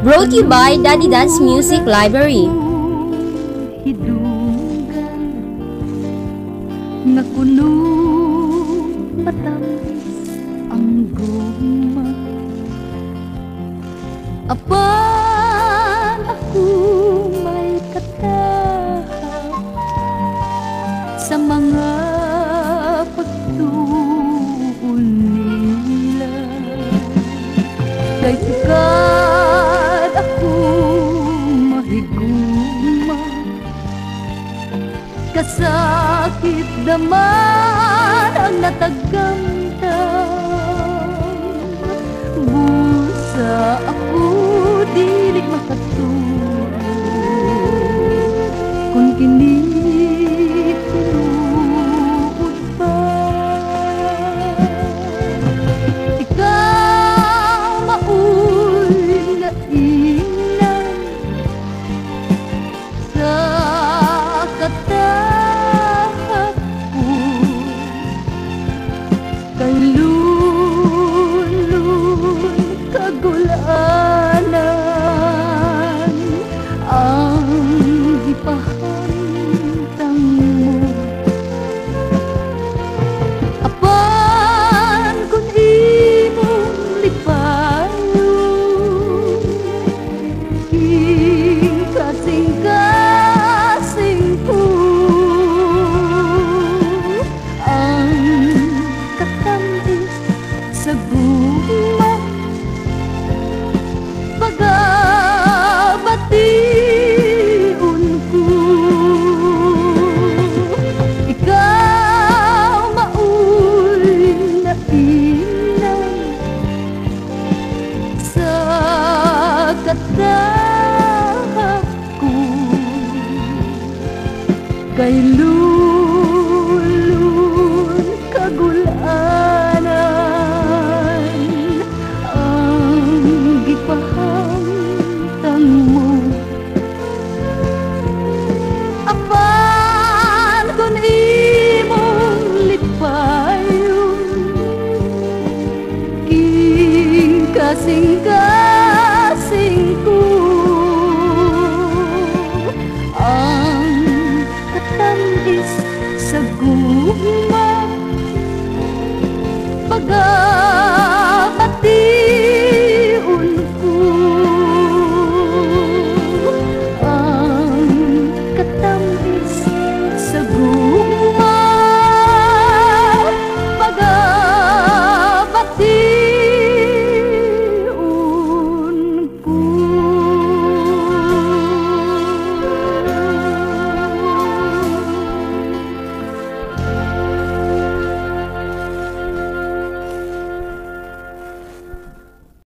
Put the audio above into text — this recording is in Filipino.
Brought you by Daddy Dance Music Library. Hidungan nga kuno ang guma Apan ako may katahaw sa mga pagtuon nila Kay tukad Kasakit naman ang natagamdam Busa ako dilig makatulog. Kung kinitinuod katahak ko kay lulun kagulanan ang gipahantang mo. Apan kung imong lipayon king kasing